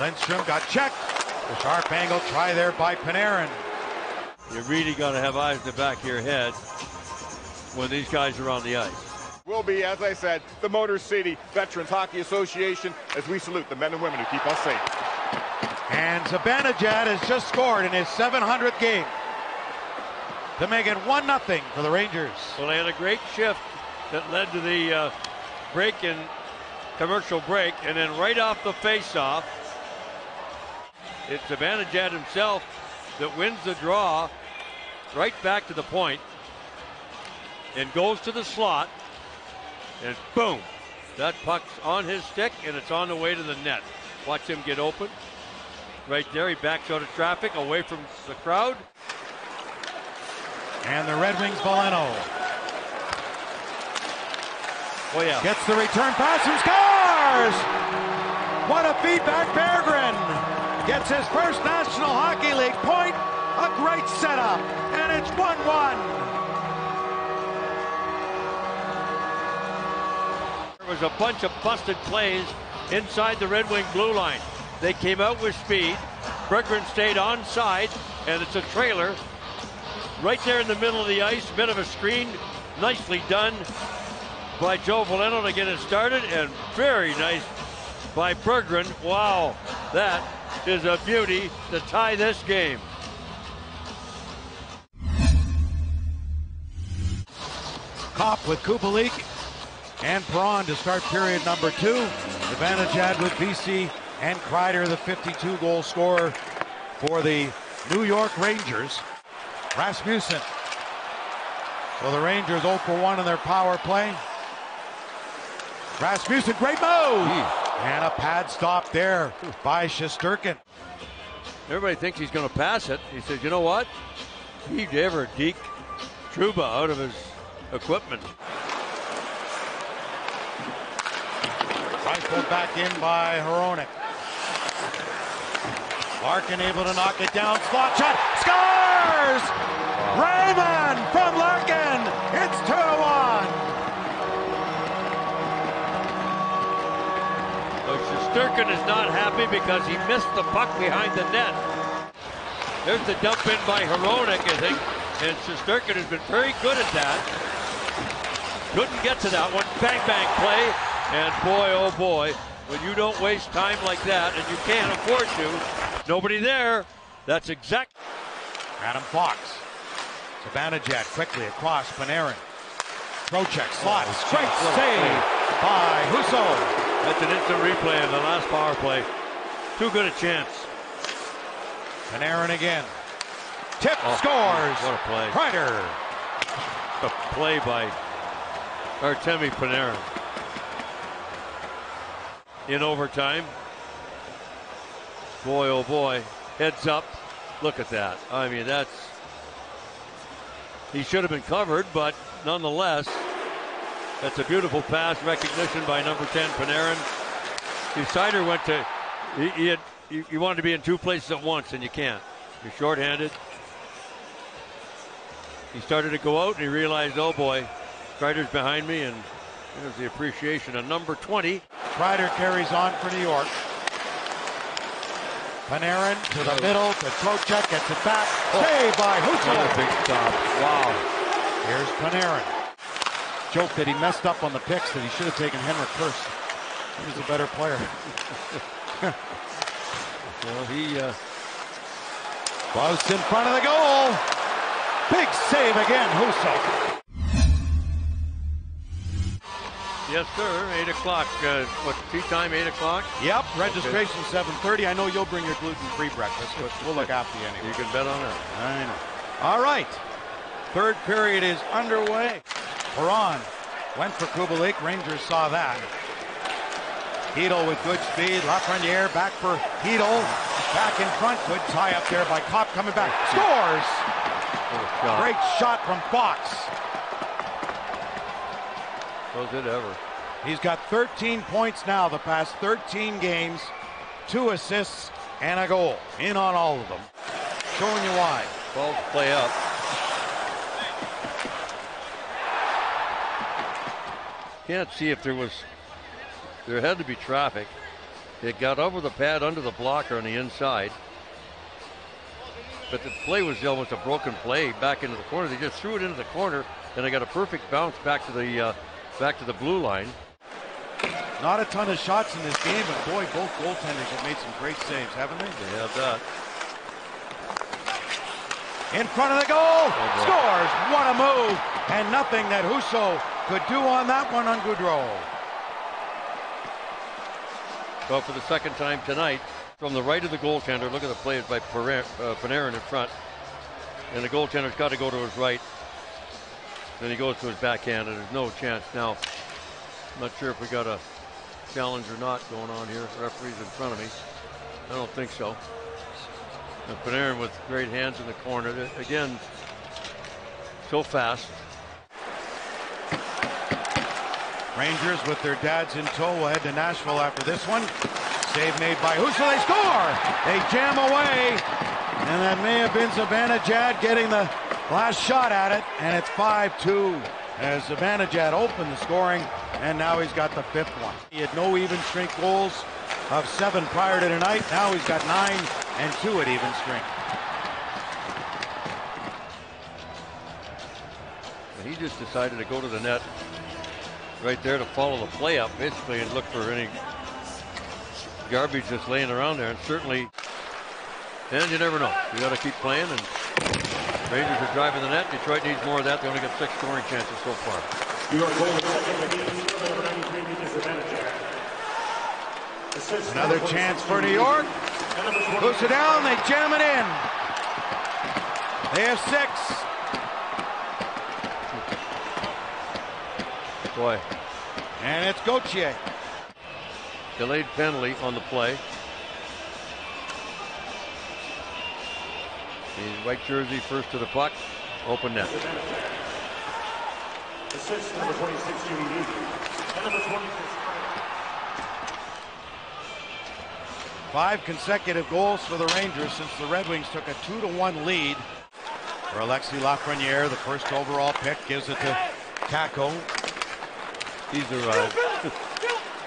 Lindstrom got checked. The sharp angle try there by Panarin. You're really going to have eyes in the back of your head when these guys are on the ice. Will be, as I said, the Motor City Veterans Hockey Association as we salute the men and women who keep us safe. And Zibanejad has just scored in his 700th game to make it 1 0 for the Rangers. Well, they had a great shift that led to the uh, break in commercial break, and then right off the face-off, it's Zibanejad himself that wins the draw right back to the point and goes to the slot, and boom, that puck's on his stick and it's on the way to the net. Watch him get open. Right there, he backs out of traffic, away from the crowd. And the Red Wings Veleno Oh yeah. gets the return pass and scores! What a feedback, Berggren gets his first National Hockey League point. A great setup, and it's 1 1. There was a bunch of busted plays inside the Red Wing blue line. They came out with speed. Berggren stayed on side, and it's a trailer right there in the middle of the ice. Bit of a screen, nicely done by Joe Veleno to get it started, and very nice by Berggren. Wow, that is a beauty to tie this game. Copp with Kubalik and Perron to start period number two. Zibanejad with Vesey and Kreider, the 52 goal scorer for the New York Rangers. Rasmussen. So the Rangers 0 for 1 in their power play. Rasmussen, great move! And a pad stop there by Shesterkin. Everybody thinks he's going to pass it. He says, you know what? He ever deke Trouba out of his equipment. Rifled back in by Hronek. Larkin able to knock it down. Slot shot. Scores! Raymond Shesterkin is not happy because he missed the puck behind the net. There's the dump in by Hronek, I think. And Shesterkin has been very good at that. Couldn't get to that one. Bang, bang play. And boy, oh boy, when you don't waste time like that, and you can't afford to, nobody there. That's exact. Adam Fox. Zibanejad quickly across Panarin. Trocheck, slot. Great save by Husso. That's an instant replay of the last power play. Too good a chance. Panarin again. Tip Oh, scores. What a play. Kreider. A play by Artemi Panarin. In overtime. Boy, oh boy. Heads up. Look at that. I mean, that's. He should have been covered, but nonetheless, that's a beautiful pass recognition by number 10, Panarin. Sider went to. He, he had. You, you wanted to be in two places at once, and you can't. You're shorthanded. He started to go out, and he realized, oh boy, Kreider's behind me, and there's the appreciation of number 20. Kreider carries on for New York. Panarin to the middle to Trocheck, gets it back. Save by What a big stop. Wow. Here's Panarin. Joke that he messed up on the picks that he should have taken Henrik first. He was a better player. Well, he, uh, Close in front of the goal. Big save again, Husso. yes, sir, 8 o'clock. Uh, what, tea time, 8 o'clock? Yep, registration 7:30. I know you'll bring your gluten-free breakfast, but we'll look after you anyway. You can bet on that. I know. All right. Third period is underway. Perron went for Kubalik. Rangers saw that. Hedel with good speed. Lafreniere back for Hedel. Back in front. Good tie up there by Copp coming back. Scores! Oh, shot. Great shot from Fox. Was it ever? He's got 13 points now the past 13 games. Two assists and a goal. In on all of them. Showing you why. 12 to play up. Can't see if there was, there had to be traffic. It got over the pad under the blocker on the inside. But the play was almost a broken play back into the corner. They just threw it into the corner, and they got a perfect bounce back to the uh, back to the blue line. Not a ton of shots in this game, but boy, both goaltenders have made some great saves, haven't they? They have that. In front of the goal, scores. What a move, and nothing that Husso could do on that one on Goodrow. So for the second time tonight, from the right of the goaltender, look at the play by Panarin uh, Panarin in front. And the goaltender's got to go to his right. Then he goes to his backhand, and there's no chance now. I'm not sure if we got a challenge or not going on here. The referee's in front of me. I don't think so. And Panarin with great hands in the corner. Again, so fast. Rangers with their dads in tow will head to Nashville after this one. Save made by Husso. They score. They jam away. And that may have been Zibanejad getting the last shot at it. And it's 5-2 as Zibanejad opened the scoring. And now he's got the fifth one. He had no even strength goals of seven prior to tonight. Now he's got nine and two at even strength. He just decided to go to the net right there to follow the play up basically and look for any garbage that's laying around there. And certainly, and you never know. You got to keep playing. And Rangers are driving the net. Detroit needs more of that. They only got six scoring chances so far. Another chance for New York. Puts it down. They jam it in. They have six. Boy. And it's Gauthier. Delayed penalty on the play. The white jersey first to the puck. Open net. Assist number 26, Jimmy And number 26. Five consecutive goals for the Rangers since the Red Wings took a two to one lead. For Alexi Lafreniere, the first overall pick, gives it to Kakko. He's arrived.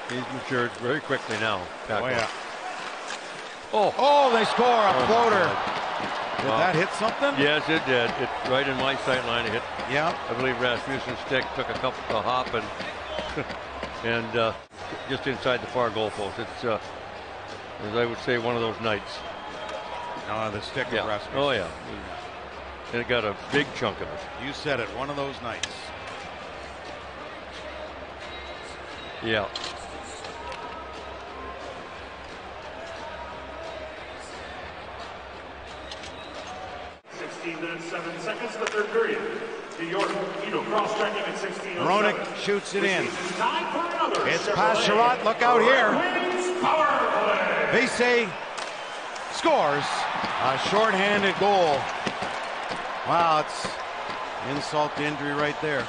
He's matured very quickly now. Oh yeah. Oh. Oh, they score a Oh, floater. Did that hit something? Yes, it did. It right in my sight line. It hit. Yeah. I believe Rasmussen's stick took a couple a hop and and uh, just inside the far goal post. It's uh, as I would say one of those nights. No, the stick of Rasmussen. Oh yeah. And it got a big chunk of it. You said it. One of those nights. Yeah. Sixteen minutes, seven seconds, the third period. New York, Ito cross-checking at 16. Hronek shoots it in. Nine for another. It's past Sherratt. Look out here. Wings power play. Vesey scores a shorthanded goal. Wow, it's insult to injury right there.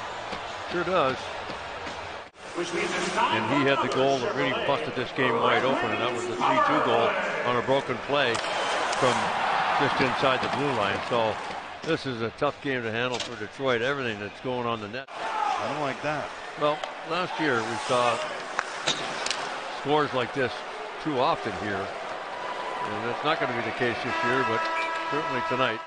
Sure does. Which means it's nine And he had the goal that really busted this game wide open, and that was the 3-2 goal on a broken play from just inside the blue line. So this is a tough game to handle for Detroit. Everything that's going on the net. I don't like that. Well, last year we saw scores like this too often here. And that's not going to be the case this year, but certainly tonight.